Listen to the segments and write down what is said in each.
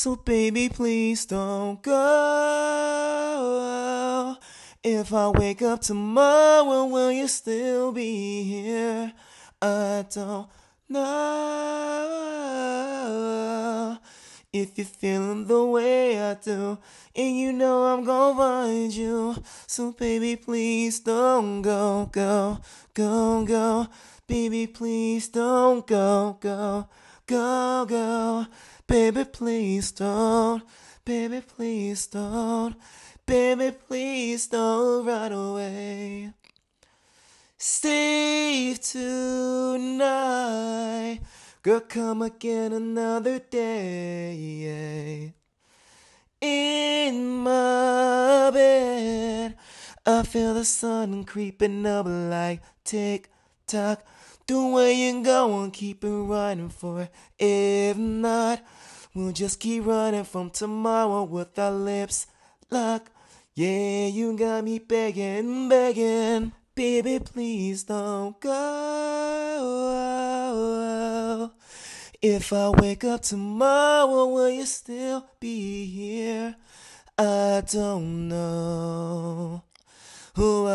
So, baby, please don't go. If I wake up tomorrow, will you still be here? I don't know. If you're feeling the way I do, and you know I'm gonna find you. So, baby, please don't go, go, go, go. Baby, please don't go, go, go, go. Baby, please don't. Baby, please don't. Baby, please don't run away. Stay tonight. Girl, come again another day. In my bed, I feel the sun creeping up like tick tock. The way you go on, keep it running for. If not, we'll just keep running from tomorrow with our lips locked. Yeah, you got me begging, begging. Baby, please don't go. If I wake up tomorrow, will you still be here? I don't know. Oh,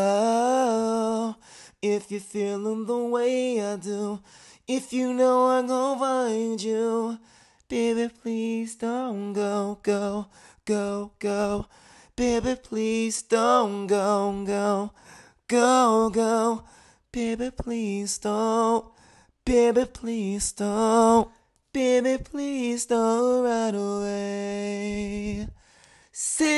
if you're feeling the way I do, if you know I'm gonna find you, baby, please don't go, go, go, go. Baby, please don't go, go, go, go. Baby, please don't. Baby, please don't. Baby, please don't run away. Safe